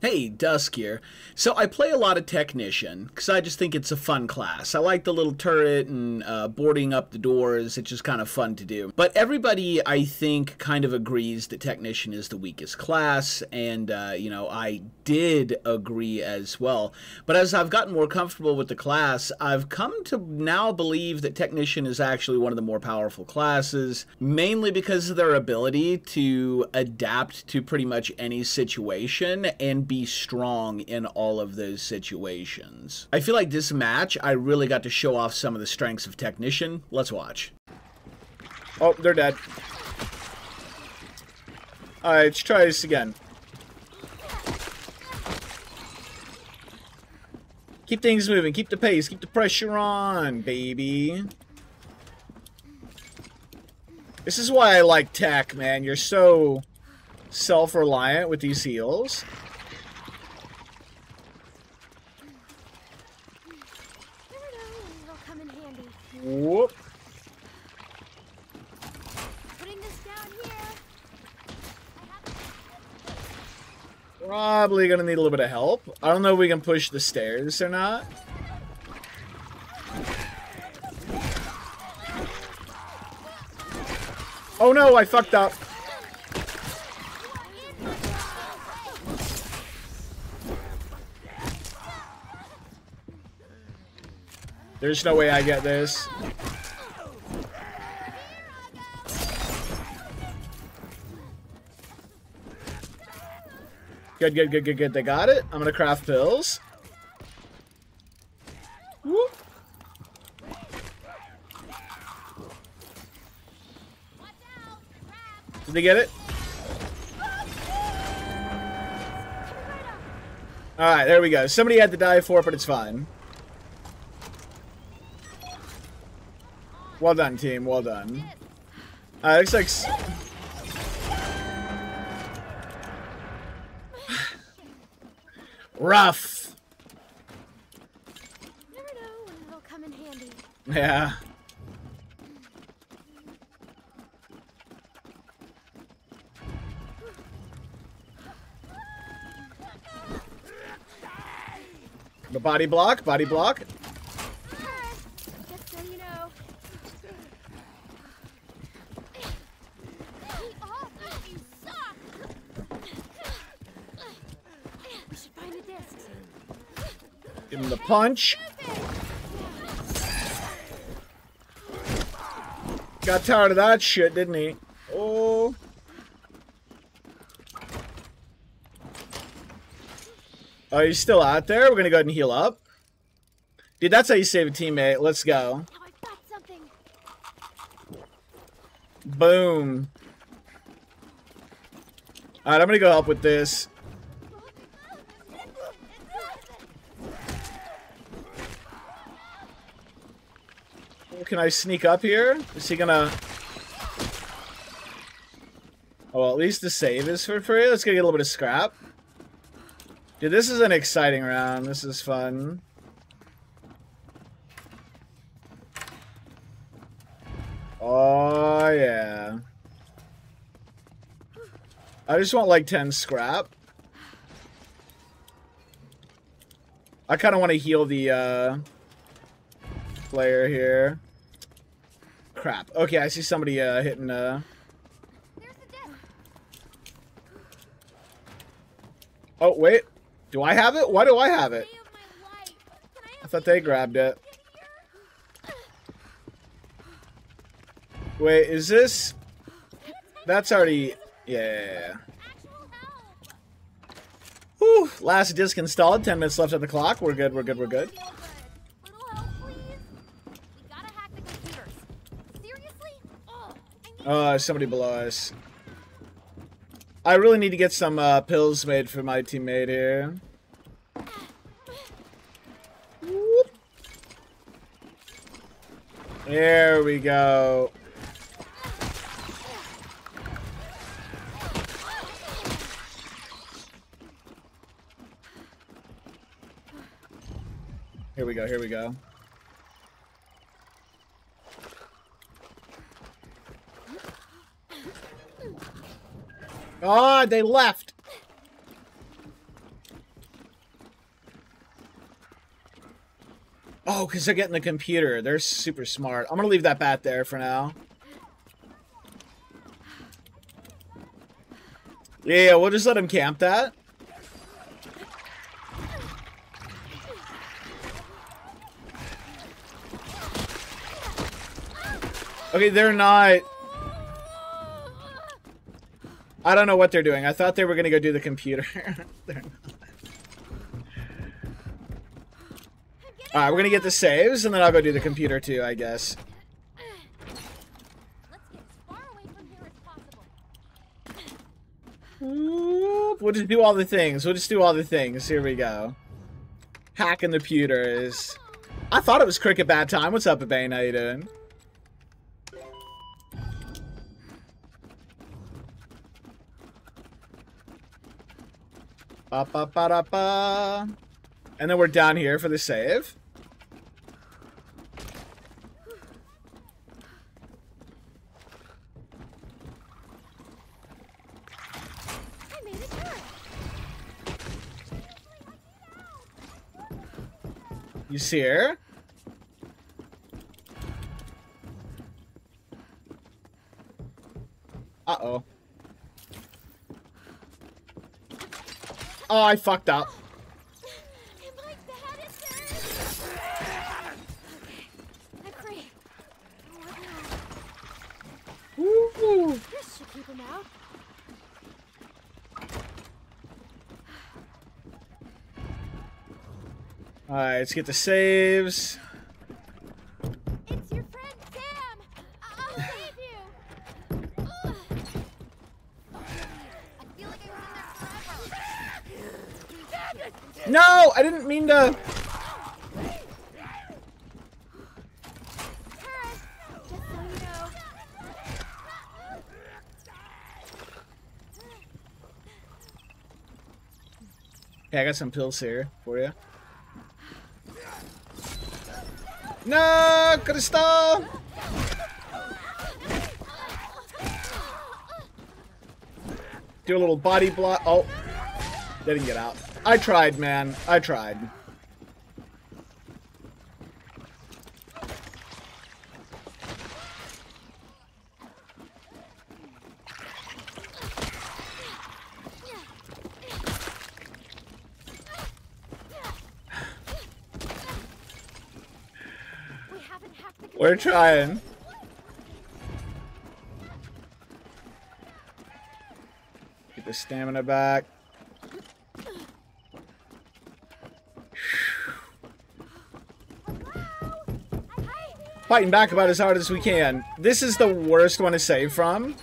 Hey, Dusk here. So I play a lot of Technician because I just think it's a fun class. I like the little turret and uh, boarding up the doors. It's just kind of fun to do. But everybody, I think, kind of agrees that Technician is the weakest class, and uh, you know I did agree as well. But as I've gotten more comfortable with the class, I've come to now believe that Technician is actually one of the more powerful classes, mainly because of their ability to adapt to pretty much any situation and be strong in all of those situations. I feel like this match, I really got to show off some of the strengths of Technician. Let's watch. Oh, they're dead. Alright, let's try this again. Keep things moving, keep the pace, keep the pressure on, baby. This is why I like tech, man. You're so self-reliant with these heals. Whoop. Probably gonna need a little bit of help. I don't know if we can push the stairs or not. Oh no, I fucked up. There's no way I get this. Good, good, good, good, good. They got it. I'm gonna craft pills. Whoop. Did they get it? Alright, there we go. Somebody had to die for it, but it's fine. Well done, team. Well done. Uh, looks like... Rough. Yeah. The body block, body block. Give him the punch. Got tired of that shit, didn't he? Oh. Oh, he's still out there? We're gonna go ahead and heal up. Dude, that's how you save a teammate. Let's go. Boom. Alright, I'm gonna go help with this. Can I sneak up here? Is he gonna... Oh, well, at least the save is for free. Let's get a little bit of scrap. Dude, this is an exciting round. This is fun. Oh, yeah. I just want like 10 scrap. I kind of want to heal the uh, player here. Crap. Okay, I see somebody uh, hitting... Uh... Oh, wait. Do I have it? Why do I have it? I thought they grabbed it. Wait, is this... That's already... Yeah. Whew. Last disc installed. 10 minutes left on the clock. We're good, we're good, we're good. Uh, somebody below us. I really need to get some uh, pills made for my teammate here. Whoop. There we go. Here we go, here we go. Oh, they left. Oh, because they're getting the computer. They're super smart. I'm going to leave that bat there for now. Yeah, yeah, we'll just let him camp that. Okay, they're not I don't know what they're doing. I thought they were going to go do the computer. they're not. Alright, we're going to get the saves, and then I'll go do the computer too, I guess. We'll just do all the things. We'll just do all the things. Here we go. Hacking the computers. I thought it was Cricket Bad Time. What's up, Bane? How you doing? Ba, ba, ba, da, ba. And then we're down here for the save. You see her? Uh-oh. Oh, I fucked up. This should keep him out. Alright, let's get the saves. I didn't mean to. Yeah, I got some pills here for you. No, Crystal! Do a little body block. Oh, they didn't get out. I tried, man. I tried. We're trying. Get the stamina back. Fighting back about as hard as we can. This is the worst one to save from.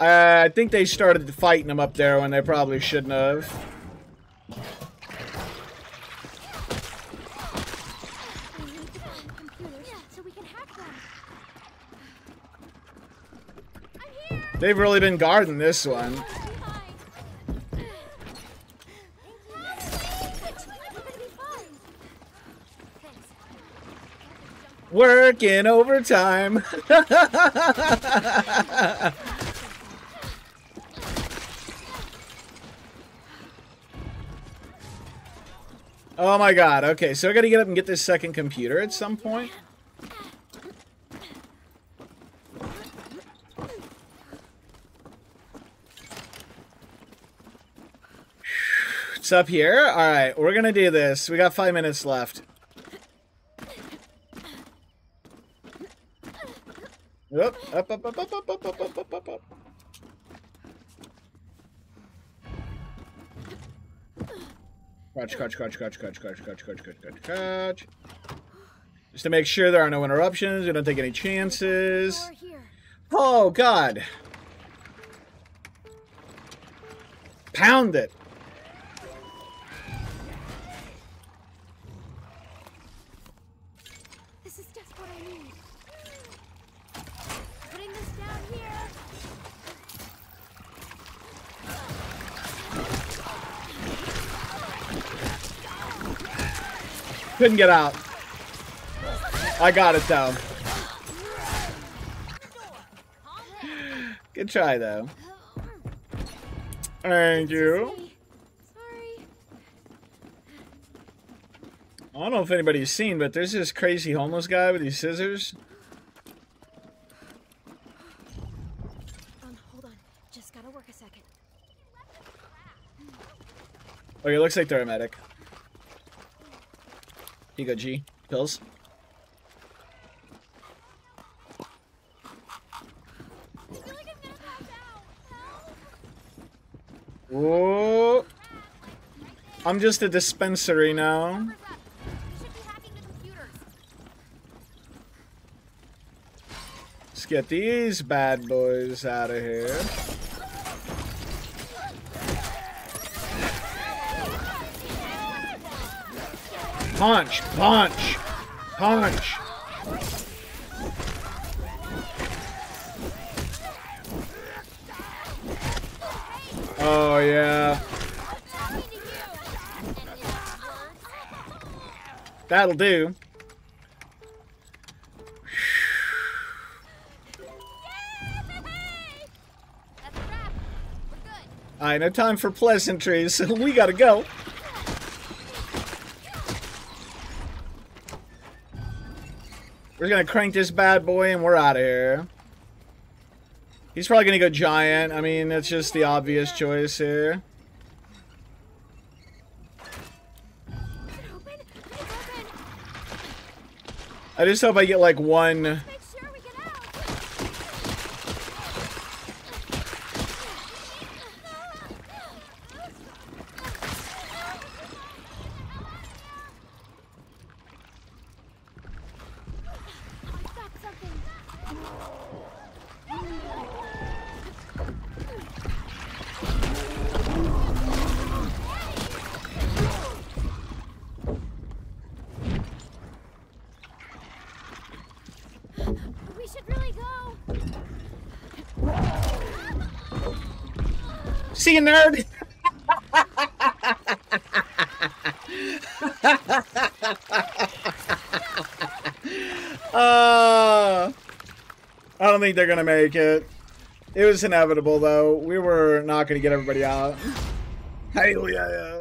Uh, I think they started fighting them up there when they probably shouldn't have. We need to find computers so we can hack them. I'm here. They've really been guarding this one. Working overtime. oh my god. Okay, so I gotta get up and get this second computer at some point. It's up here. Alright, we're gonna do this. We got five minutes left. Up, up, up, up, up, up, up, up, up, up, up, up. Crouch, crouch, crouch, crouch, crouch, crouch, crouch, crouch, crouch, crouch, crouch. Just to make sure there are no interruptions, we don't take any chances. Oh, God. Pound it. This is just what I need. Putting this down here. Couldn't get out. I got it though. Good try, though. Thank you. I don't know if anybody's seen, but there's this crazy homeless guy with these scissors. Um, hold on. Just gotta work a second. Okay, looks like they're a medic. You go, G. Pills. Whoa. I'm just a dispensary now. Let's get these bad boys out of here. Punch, punch, punch. Oh yeah, Talking to you. that'll do. Yay! That's a wrap. We're good. All right, no time for pleasantries. so we gotta go. We're gonna crank this bad boy and we're out of here. He's probably gonna go giant. I mean, that's just the obvious choice here. Is it open? It's open. I just hope I get like one. See you, nerd. uh, I don't think they're gonna make it. It was inevitable, though. We were not gonna get everybody out. Hell yeah.